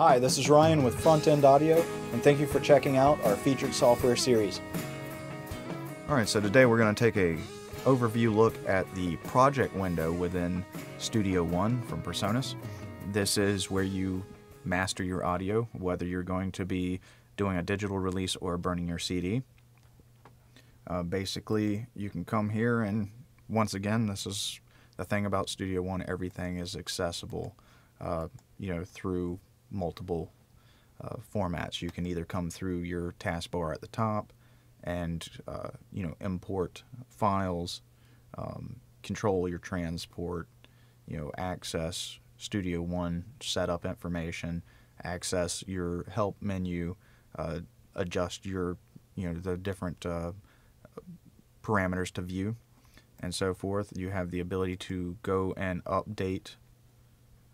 Hi, this is Ryan with Front End Audio, and thank you for checking out our featured software series. All right, so today we're going to take a overview look at the project window within Studio One from PreSonus. This is where you master your audio, whether you're going to be doing a digital release or burning your CD. Uh, basically, you can come here and once again, this is the thing about Studio One, everything is accessible, uh, you know, through multiple uh, formats. You can either come through your taskbar at the top and, uh, you know, import files, um, control your transport, you know, access Studio One setup information, access your help menu, uh, adjust your, you know, the different uh, parameters to view and so forth. You have the ability to go and update,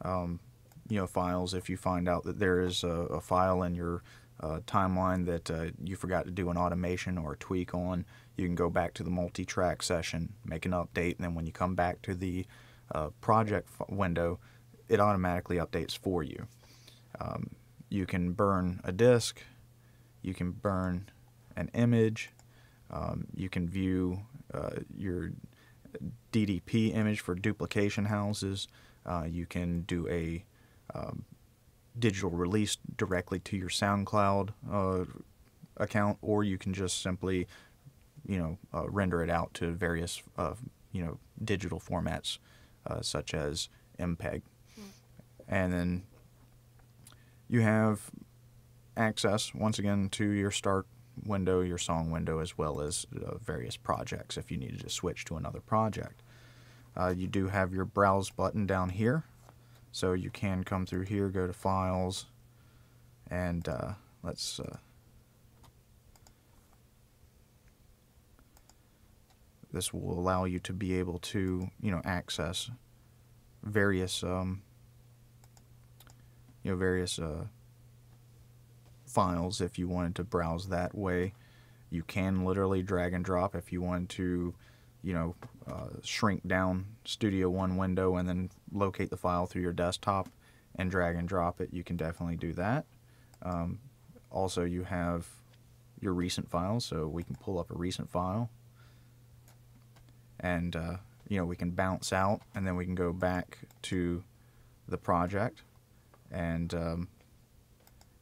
um, you know, files if you find out that there is a, a file in your uh, timeline that uh, you forgot to do an automation or a tweak on. You can go back to the multi-track session, make an update, and then when you come back to the uh, project window, it automatically updates for you. Um, you can burn a disk, you can burn an image, um, you can view uh, your DDP image for duplication houses. Uh, you can do a um, digital release directly to your SoundCloud uh, account, or you can just simply, you know, uh, render it out to various, uh, you know, digital formats uh, such as MPEG. Mm. And then you have access once again to your start window, your song window, as well as uh, various projects if you needed to switch to another project. Uh, you do have your browse button down here, so you can come through here, go to files, and uh, let's uh, this will allow you to be able to you know access various um, you know various uh, files if you wanted to browse that way. You can literally drag and drop if you want to, you know, uh, shrink down Studio One window and then locate the file through your desktop and drag and drop it. You can definitely do that. Um, also, you have your recent files, so we can pull up a recent file and uh, you know we can bounce out and then we can go back to the project and um,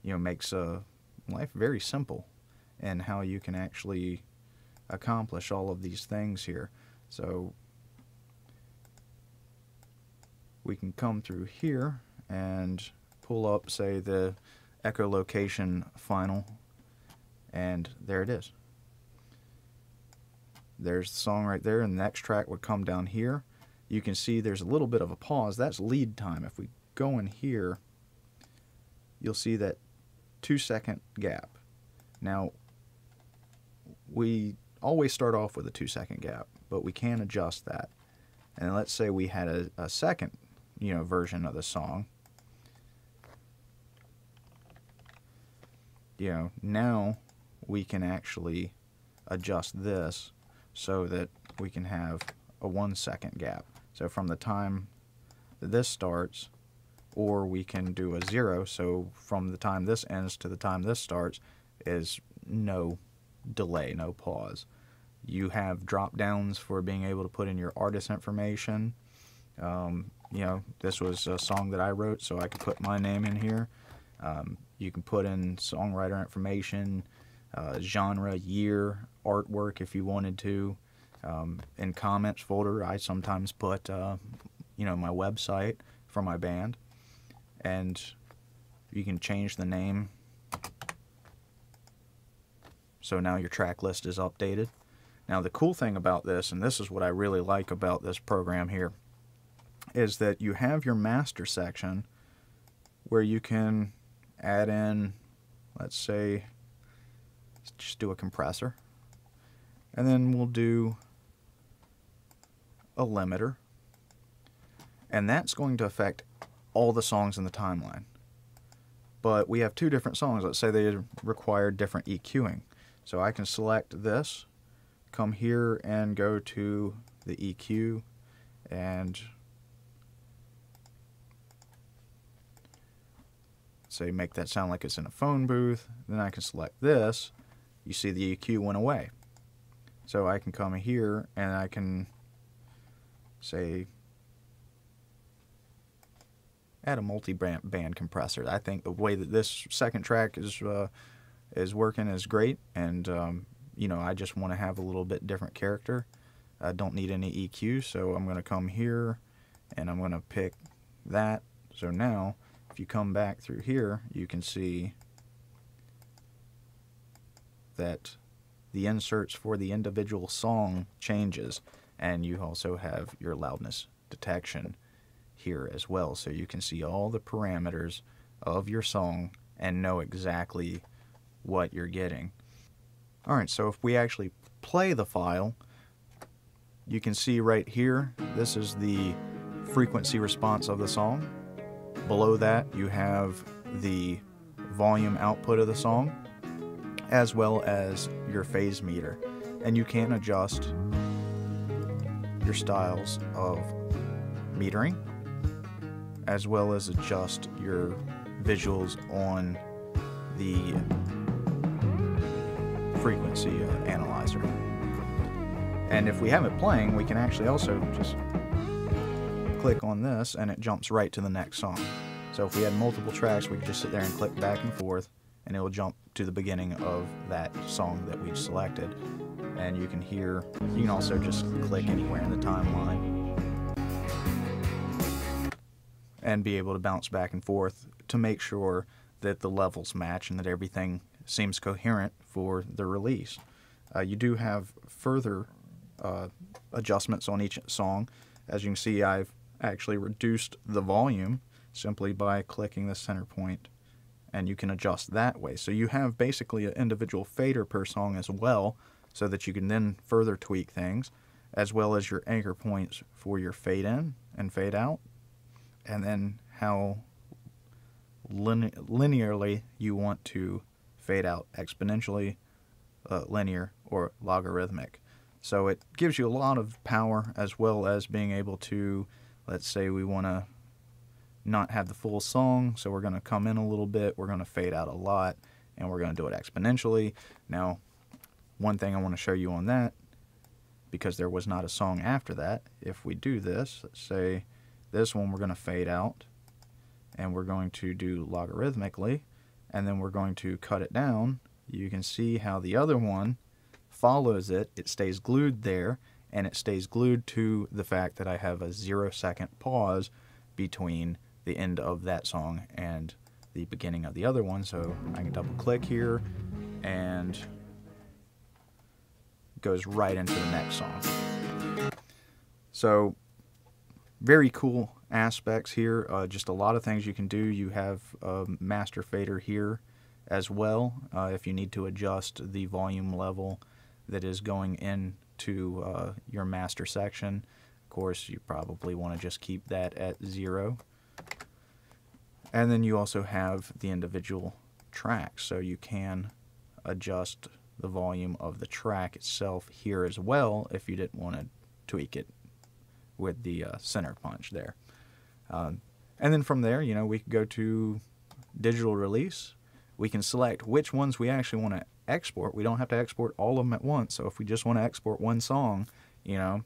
you know makes uh, life very simple and how you can actually accomplish all of these things here. So we can come through here and pull up say the echolocation final and there it is. There's the song right there and the next track would come down here. You can see there's a little bit of a pause. That's lead time. If we go in here, you'll see that two second gap. Now, we always start off with a two second gap, but we can adjust that. And let's say we had a, a second, you know, version of the song. You know, now we can actually adjust this so that we can have a one second gap. So from the time that this starts or we can do a zero. So from the time this ends to the time this starts is no delay, no pause. You have drop downs for being able to put in your artist information. Um, you know, this was a song that I wrote, so I could put my name in here. Um, you can put in songwriter information, uh, genre, year, artwork if you wanted to. Um, in comments folder, I sometimes put, uh, you know, my website for my band and you can change the name so now your track list is updated. Now the cool thing about this, and this is what I really like about this program here, is that you have your master section where you can add in, let's say, let's just do a compressor. And then we'll do a limiter. And that's going to affect all the songs in the timeline. But we have two different songs. Let's say they require different EQing. So I can select this, come here and go to the EQ and say make that sound like it's in a phone booth. Then I can select this. You see the EQ went away. So I can come here and I can say add a multi-band compressor. I think the way that this second track is uh, is working is great, and um, you know I just want to have a little bit different character. I don't need any EQ, so I'm going to come here and I'm going to pick that. So now, if you come back through here, you can see that the inserts for the individual song changes, and you also have your loudness detection here as well. So you can see all the parameters of your song and know exactly what you're getting. Alright, so if we actually play the file, you can see right here, this is the frequency response of the song. Below that, you have the volume output of the song, as well as your phase meter. And you can adjust your styles of metering as well as adjust your visuals on the frequency uh, analyzer. And if we have it playing, we can actually also just click on this and it jumps right to the next song. So if we had multiple tracks, we could just sit there and click back and forth and it will jump to the beginning of that song that we've selected. And you can hear, you can also just click anywhere in the timeline and be able to bounce back and forth to make sure that the levels match and that everything seems coherent for the release. Uh, you do have further uh, adjustments on each song. As you can see, I've actually reduced the volume simply by clicking the center point and you can adjust that way. So you have basically an individual fader per song as well so that you can then further tweak things as well as your anchor points for your fade in and fade out and then how linearly you want to fade out exponentially, uh, linear, or logarithmic. So it gives you a lot of power as well as being able to, let's say we want to not have the full song, so we're going to come in a little bit, we're going to fade out a lot, and we're going to do it exponentially. Now, one thing I want to show you on that, because there was not a song after that, if we do this, let's say this one we're going to fade out and we're going to do logarithmically and then we're going to cut it down. You can see how the other one follows it. It stays glued there and it stays glued to the fact that I have a zero second pause between the end of that song and the beginning of the other one. So I can double click here and goes right into the next song. So very cool aspects here. Uh, just a lot of things you can do. You have a master fader here as well uh, if you need to adjust the volume level that is going into uh, your master section. Of course, you probably want to just keep that at zero. And then you also have the individual tracks, so you can adjust the volume of the track itself here as well if you didn't want to tweak it with the uh, center punch there. Um, and then from there, you know, we can go to digital release. We can select which ones we actually want to export. We don't have to export all of them at once. So if we just want to export one song, you know,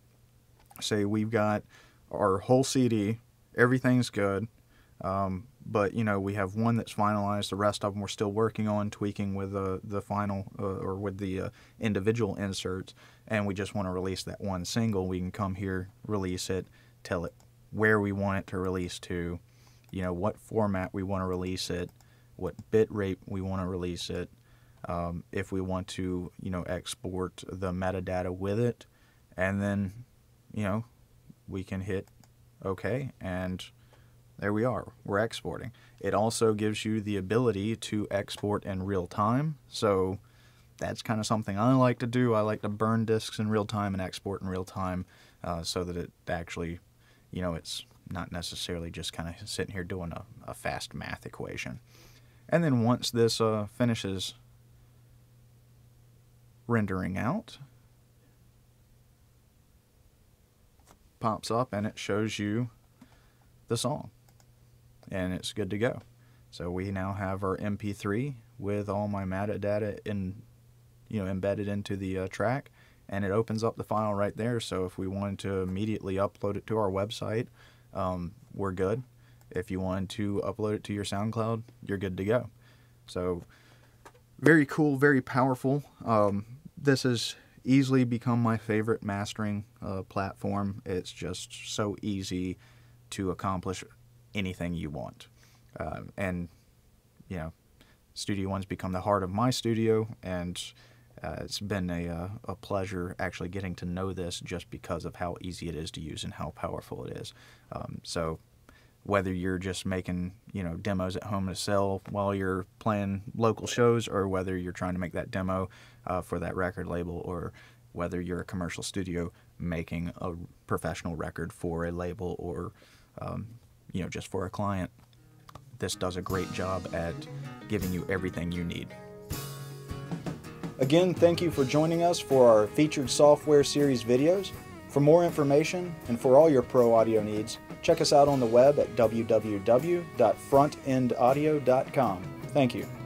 say we've got our whole CD, everything's good, um, but you know we have one that's finalized. The rest of them we're still working on tweaking with uh, the final uh, or with the uh, individual inserts, and we just want to release that one single. We can come here, release it, tell it where we want it to release to, you know what format we want to release it, what bit rate we want to release it, um, if we want to you know export the metadata with it, and then you know we can hit OK and there we are. We're exporting. It also gives you the ability to export in real time. So that's kind of something I like to do. I like to burn disks in real time and export in real time uh, so that it actually, you know, it's not necessarily just kind of sitting here doing a, a, fast math equation. And then once this uh, finishes rendering out, pops up and it shows you the song and it's good to go. So we now have our MP3 with all my metadata in, you know, embedded into the uh, track, and it opens up the file right there. So if we wanted to immediately upload it to our website, um, we're good. If you wanted to upload it to your SoundCloud, you're good to go. So very cool, very powerful. Um, this has easily become my favorite mastering uh, platform. It's just so easy to accomplish anything you want. Uh, and, you know, Studio One's become the heart of my studio, and uh, it's been a, uh, a pleasure actually getting to know this just because of how easy it is to use and how powerful it is. Um, so, whether you're just making you know demos at home to sell while you're playing local shows, or whether you're trying to make that demo uh, for that record label, or whether you're a commercial studio making a professional record for a label or um, you know just for a client, this does a great job at giving you everything you need. Again, thank you for joining us for our featured software series videos. For more information and for all your pro audio needs, check us out on the web at www.frontendaudio.com. Thank you.